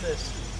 this.